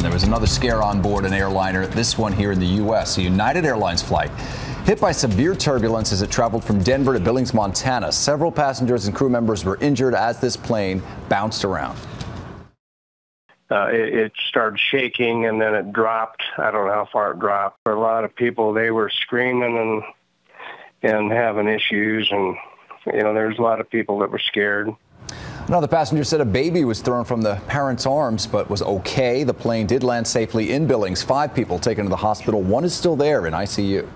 There's another scare on board an airliner, this one here in the U.S. A United Airlines flight hit by severe turbulence as it traveled from Denver to Billings, Montana. Several passengers and crew members were injured as this plane bounced around. Uh, it, it, started shaking and then it dropped. I don't know how far it dropped. For a lot of people, they were screaming and and having issues, and you know, there's a lot of people that were scared. Another passenger said a baby was thrown from the parent's arms but was okay. The plane did land safely in Billings. Five people taken to the hospital. One is still there in ICU.